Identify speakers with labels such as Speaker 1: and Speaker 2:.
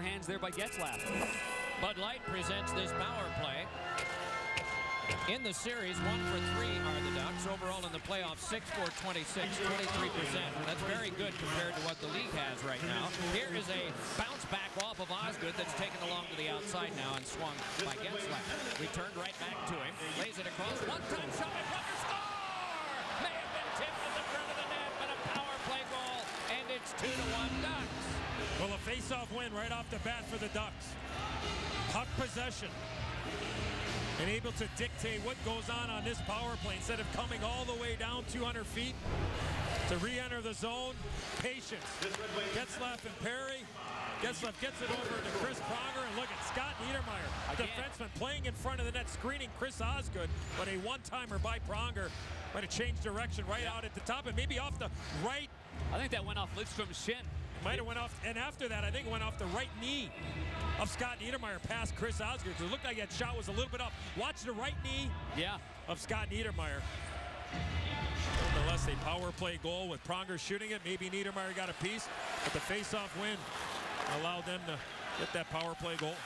Speaker 1: hands there by Getzlaf.
Speaker 2: Bud Light presents this power play. In the series, one for three are the Ducks. Overall in the playoffs, six for 26, 23%. That's very good compared to what the league has right now. Here is a bounce back off of Osgood that's taken along to the outside now and swung by Getzlaf. Returned
Speaker 3: Well, a face-off win right off the bat for the Ducks. Puck possession and able to dictate what goes on on this power play instead of coming all the way down 200 feet to re-enter the zone. Patience. Getzlaf and Perry. Getzlaf gets it over to Chris Pronger, and look at Scott Niedermayer,
Speaker 1: Again.
Speaker 3: defenseman playing in front of the net, screening Chris Osgood, but a one-timer by Pronger. Might have changed direction right out at the top, and maybe off the right
Speaker 1: I think that went off Lidstrom's shin.
Speaker 3: Might have went off, and after that, I think it went off the right knee of Scott Niedermayer past Chris Osgood. 'cause It looked like that shot was a little bit off. Watch the right knee
Speaker 1: Yeah.
Speaker 3: of Scott Niedermayer. Nonetheless, a power play goal with Pronger shooting it. Maybe Niedermayer got a piece, but the face-off win allowed them to get that power play goal.